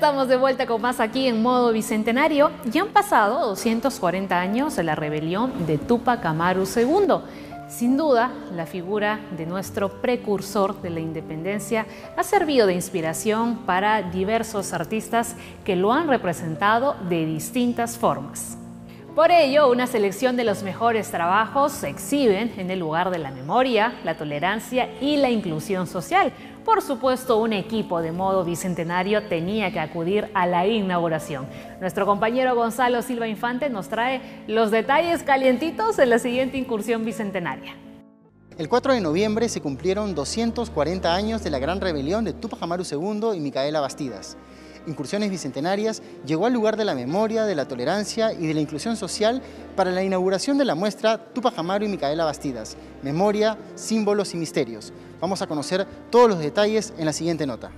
estamos de vuelta con más aquí en modo bicentenario. Ya han pasado 240 años de la rebelión de Tupac Amaru II. Sin duda, la figura de nuestro precursor de la independencia ha servido de inspiración para diversos artistas que lo han representado de distintas formas. Por ello, una selección de los mejores trabajos se exhiben en el lugar de la memoria, la tolerancia y la inclusión social. Por supuesto, un equipo de modo bicentenario tenía que acudir a la inauguración. Nuestro compañero Gonzalo Silva Infante nos trae los detalles calientitos en la siguiente incursión bicentenaria. El 4 de noviembre se cumplieron 240 años de la gran rebelión de Tupac Amaru II y Micaela Bastidas. Incursiones Bicentenarias llegó al lugar de la memoria, de la tolerancia y de la inclusión social para la inauguración de la muestra Tupac Amaru y Micaela Bastidas, Memoria, Símbolos y Misterios. Vamos a conocer todos los detalles en la siguiente nota.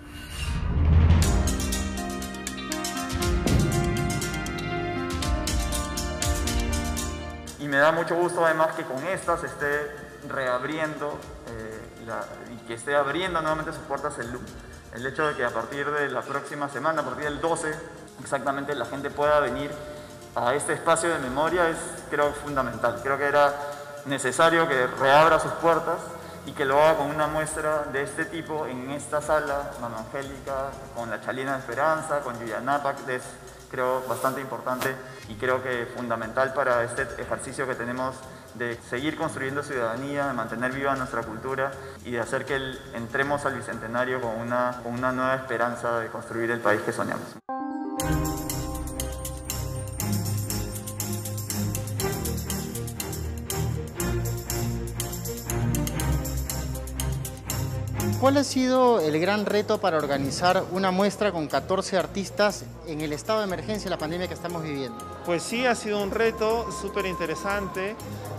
Y me da mucho gusto además que con esta se esté reabriendo eh, y que esté abriendo nuevamente sus puertas el LUM el hecho de que a partir de la próxima semana, a partir del 12, exactamente la gente pueda venir a este espacio de memoria es, creo, fundamental. Creo que era necesario que reabra sus puertas y que lo haga con una muestra de este tipo en esta sala, Mano Angélica, con la Chalina de Esperanza, con Yuyanapac, es creo bastante importante y creo que fundamental para este ejercicio que tenemos de seguir construyendo ciudadanía, de mantener viva nuestra cultura y de hacer que entremos al Bicentenario con una, con una nueva esperanza de construir el país que soñamos. ¿Cuál ha sido el gran reto para organizar una muestra con 14 artistas en el estado de emergencia de la pandemia que estamos viviendo? Pues sí, ha sido un reto súper interesante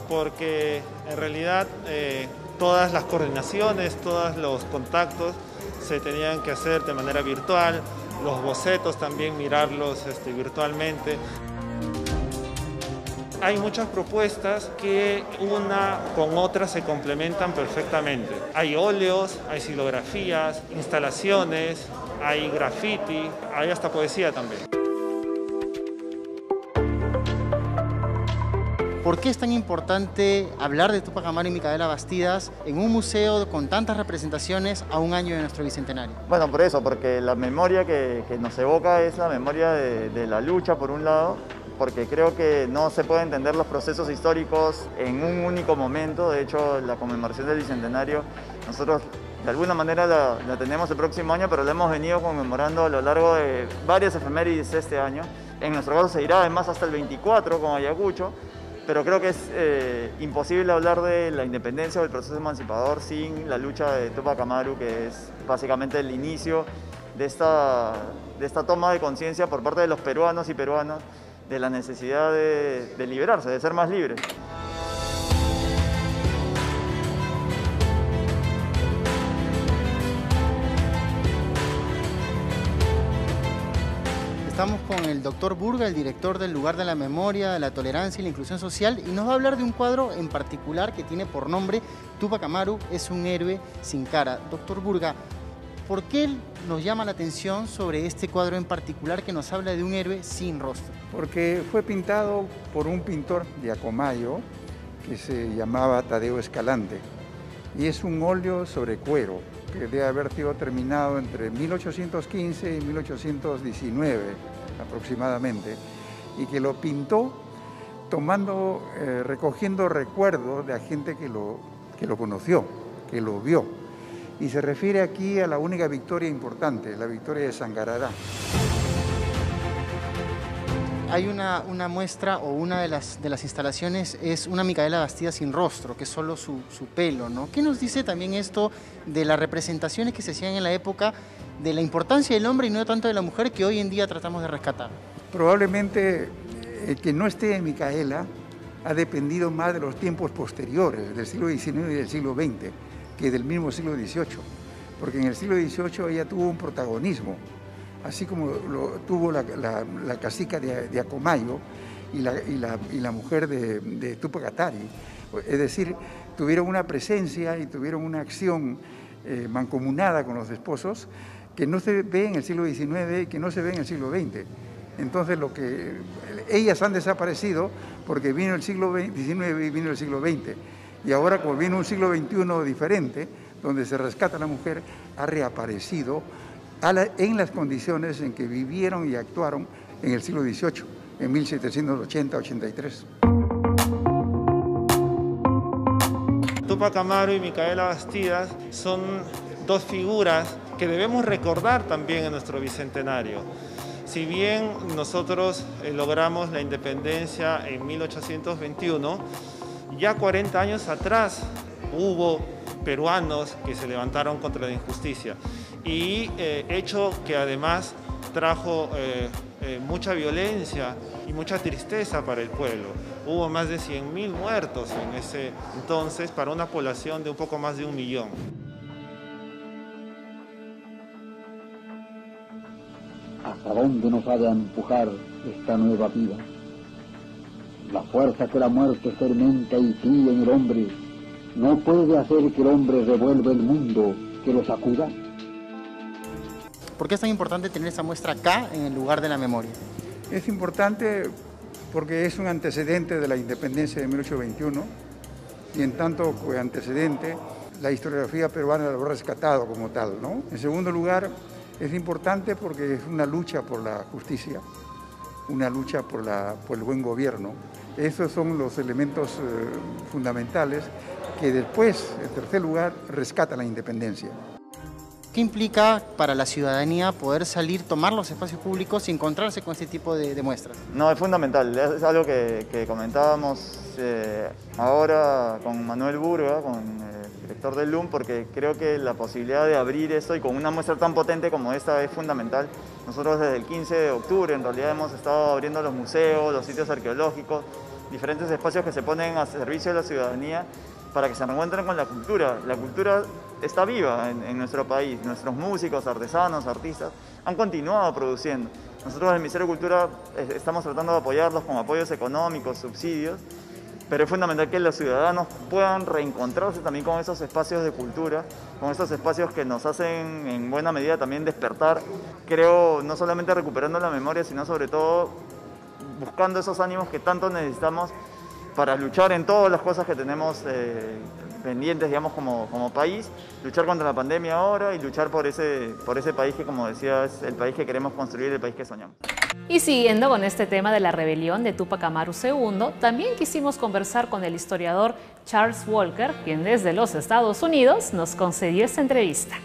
porque en realidad eh, todas las coordinaciones, todos los contactos se tenían que hacer de manera virtual, los bocetos también mirarlos este, virtualmente. Hay muchas propuestas que una con otra se complementan perfectamente. Hay óleos, hay silografías, instalaciones, hay graffiti, hay hasta poesía también. ¿Por qué es tan importante hablar de Tupac Amaru y Micaela Bastidas en un museo con tantas representaciones a un año de nuestro bicentenario? Bueno, por eso, porque la memoria que, nos evoca es la memoria de, la lucha, por un lado, porque creo que no se puede entender los procesos históricos en un único momento. De hecho, la conmemoración del Bicentenario, nosotros de alguna manera la, la, tenemos el próximo año, pero la hemos venido conmemorando a lo largo de varias efemérides este año. En nuestro caso se irá además hasta el 24 con Ayacucho, pero creo que es eh, imposible hablar de la independencia o del proceso emancipador sin la lucha de Tupac Amaru, que es básicamente el inicio de esta, de esta toma de conciencia por parte de los peruanos y peruanas de la necesidad de, liberarse, de ser más libres. Estamos con el doctor Burga, el director del lugar de la memoria, de la tolerancia y la inclusión social, y nos va a hablar de un cuadro en particular que tiene por nombre Tupac Amaru es un héroe sin cara. Doctor Burga, ¿por qué nos llama la atención sobre este cuadro en particular que nos habla de un héroe sin rostro? Porque fue pintado por un pintor de Acomayo que se llamaba Tadeo Escalante y es un óleo sobre cuero que debe haber sido terminado entre 1815 y 1819 aproximadamente, y que lo pintó tomando, eh, recogiendo recuerdos de la gente que lo, que lo conoció, que lo vio. Y se refiere aquí a la única victoria importante, la victoria de Sangarará hay una, muestra o una de las, de las instalaciones es una Micaela Bastida sin rostro, que es solo su, pelo, ¿no? ¿Qué nos dice también esto de las representaciones que se hacían en la época, de la importancia del hombre y no tanto de la mujer que hoy en día tratamos de rescatar? Probablemente el eh, que no esté en Micaela ha dependido más de los tiempos posteriores, del siglo XIX y del siglo XX, que del mismo siglo XVIII, porque en el siglo XVIII ella tuvo un protagonismo así como tuvo la, la, cacica de, Acomayo y la, mujer de, de. Es decir, tuvieron una presencia y tuvieron una acción eh, mancomunada con los esposos que no se ve en el siglo XIX y que no se ve en el siglo XX. Entonces, lo que ellas han desaparecido porque vino el siglo XIX y vino el siglo XX. Y ahora, como viene un siglo XXI diferente, donde se rescata a la mujer, ha reaparecido en las condiciones en que vivieron y actuaron en el siglo XVIII, en 1780-83. Tupac Amaru y Micaela Bastidas son dos figuras que debemos recordar también en nuestro bicentenario. Si bien nosotros eh, logramos la independencia en 1821, ya 40 años atrás hubo peruanos que se levantaron contra la injusticia y eh, hecho que además trajo eh, mucha violencia y mucha tristeza para el pueblo. Hubo más de 100.000 muertos en ese entonces para una población de un poco más de un millón. ¿A dónde nos ha de empujar esta nueva vida? La fuerza que la muerte fermenta y cría en el hombre no puede hacer que el hombre revuelva el mundo, que lo sacuda. ¿Por qué es tan importante tener esa muestra acá, en el lugar de la memoria? Es importante porque es un antecedente de la independencia de 1821 y en tanto antecedente la historiografía peruana lo ha rescatado como tal. ¿no? En segundo lugar, es importante porque es una lucha por la justicia, una lucha por, la, por el buen gobierno. Esos son los elementos eh, fundamentales que después, en tercer lugar, rescatan la independencia. ¿Qué implica para la ciudadanía poder salir, tomar los espacios públicos y encontrarse con este tipo de, muestras? No, es fundamental. Es algo que, comentábamos eh, ahora con Manuel Burga, con el director del LUM, porque creo que la posibilidad de abrir esto y con una muestra tan potente como esta es fundamental. Nosotros desde el 15 de octubre en realidad hemos estado abriendo los museos, los sitios arqueológicos, diferentes espacios que se ponen a servicio de la ciudadanía para que se reencuentren con la cultura. La cultura está viva en, nuestro país. Nuestros músicos, artesanos, artistas han continuado produciendo. Nosotros en el Ministerio de Cultura eh, estamos tratando de apoyarlos con apoyos económicos, subsidios, pero es fundamental que los ciudadanos puedan reencontrarse también con esos espacios de cultura, con esos espacios que nos hacen en buena medida también despertar, creo, no solamente recuperando la memoria, sino sobre todo buscando esos ánimos que tanto necesitamos para luchar en todas las cosas que tenemos eh, pendientes, digamos, como, país, luchar contra la pandemia ahora y luchar por ese, por ese país que, como decía, es el país que queremos construir, el país que soñamos. Y siguiendo con este tema de la rebelión de Tupac Amaru II, también quisimos conversar con el historiador Charles Walker, quien desde los Estados Unidos nos concedió esta entrevista.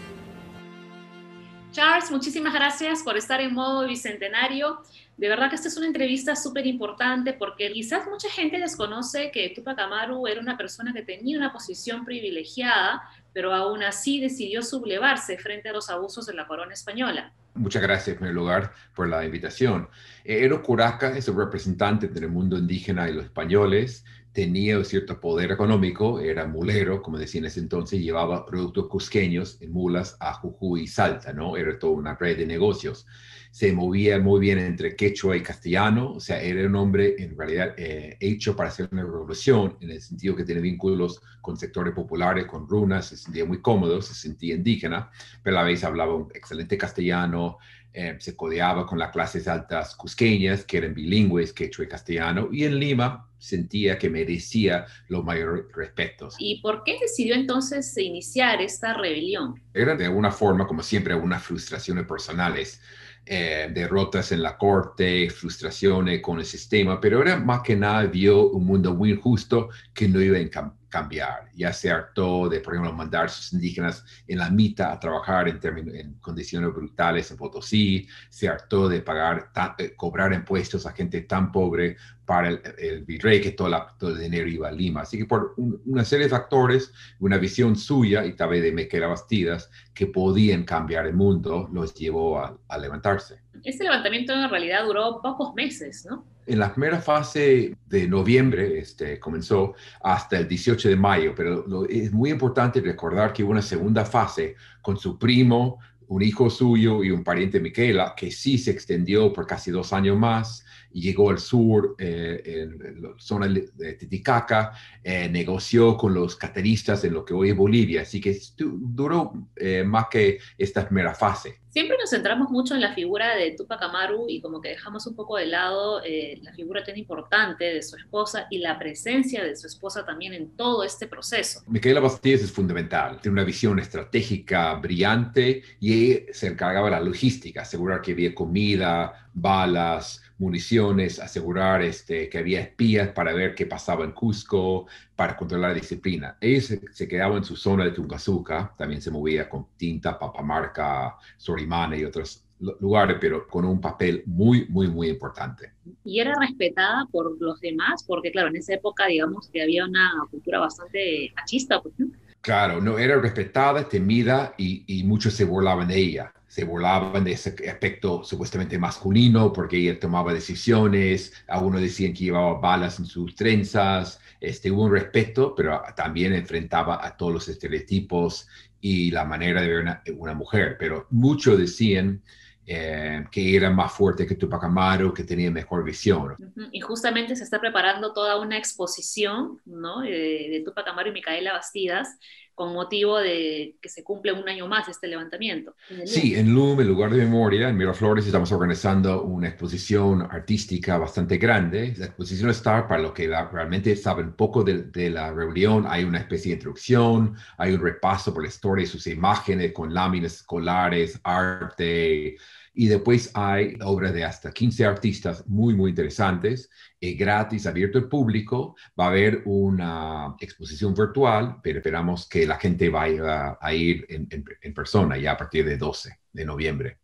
Charles, muchísimas gracias por estar en modo bicentenario. De verdad que esta es una entrevista súper importante porque quizás mucha gente desconoce que Tupac Amaru era una persona que tenía una posición privilegiada, pero aún así decidió sublevarse frente a los abusos de la corona española. Muchas gracias, en primer lugar, por la invitación. Eh, Ero Curaca es el representante del mundo indígena y los españoles. Tenía cierto poder económico, era mulero, como decía en ese entonces, llevaba productos cusqueños en mulas a Jujuy y Salta, ¿no? Era toda una red de negocios se movía muy bien entre quechua y castellano, o sea, era un hombre en realidad eh, hecho para hacer una revolución, en el sentido que tiene vínculos con sectores populares, con runas, se sentía muy cómodo, se sentía indígena, pero a la vez hablaba un excelente castellano, eh, se codeaba con las clases altas cusqueñas, que eran bilingües, quechua y castellano, y en Lima sentía que merecía los mayores respetos. ¿Y por qué decidió entonces iniciar esta rebelión? Era de alguna forma, como siempre, algunas frustraciones personales eh, derrotas en la corte, frustraciones con el sistema, pero era más que nada vio un mundo muy injusto que no iba a cambiar. Ya se hartó de, por ejemplo, mandar a sus indígenas en la mitad a trabajar en, en condiciones brutales en Potosí, se hartó de pagar, eh, cobrar impuestos a gente tan pobre para el, virrey que todo, todo, el dinero iba a Lima. Así que por una serie de factores, una visión suya y tal vez de Mequera Bastidas que podían cambiar el mundo, los llevó a, levantarse. Este levantamiento en realidad duró pocos meses, ¿no? En la primera fase de noviembre este, comenzó hasta el 18 de mayo, pero es muy importante recordar que hubo una segunda fase con su primo, un hijo suyo y un pariente Miquela, que sí se extendió por casi dos años más llegó al sur, eh, en la zona de Titicaca, eh, negoció con los cateristas en lo que hoy es Bolivia, así que duró eh, más que esta primera fase. Siempre nos centramos mucho en la figura de Tupac Amaru y como que dejamos un poco de lado eh, la figura tan importante de su esposa y la presencia de su esposa también en todo este proceso. Micaela Bastidas es fundamental, tiene una visión estratégica brillante y se encargaba de la logística, asegurar que había comida, balas, municiones, asegurar este, que había espías para ver qué pasaba en Cusco, para controlar la disciplina. Ella se, quedaba en su zona de Tungazuca, también se movía con tinta, papamarca, sorimana y otros lugares, pero con un papel muy, muy, muy importante. Y era respetada por los demás, porque claro, en esa época, digamos, que había una cultura bastante machista, pues, Claro, no era respetada, temida y, y muchos se burlaban de ella. Se burlaban de ese aspecto supuestamente masculino porque ella tomaba decisiones, algunos decían que llevaba balas en sus trenzas, este, hubo un respeto, pero también enfrentaba a todos los estereotipos y la manera de ver una, una mujer, pero muchos decían eh, que era más fuerte que Tupac Amaru, que tenía mejor visión. Y justamente se está preparando toda una exposición ¿no? de, de Tupac Amaru y Micaela Bastidas con motivo de que se cumple un año más este levantamiento. sí, en LUM, el lugar de memoria, en Miraflores, estamos organizando una exposición artística bastante grande. La exposición está, para los que realmente saben poco de, de, la reunión, hay una especie de introducción, hay un repaso por la historia y sus imágenes con láminas escolares, arte, y después hay obras de hasta 15 artistas muy, muy interesantes, eh, gratis, abierto al público. Va a haber una exposición virtual, pero esperamos que la gente vaya a ir en, en persona ya a partir de 12 de noviembre.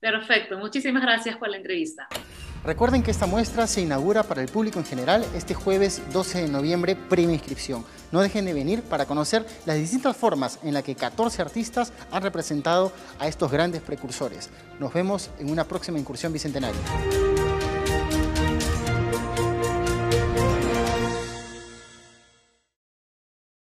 Perfecto, muchísimas gracias por la entrevista. Recuerden que esta muestra se inaugura para el público en general este jueves 12 de noviembre, previa inscripción. No dejen de venir para conocer las distintas formas en las que 14 artistas han representado a estos grandes precursores. Nos vemos en una próxima incursión bicentenaria.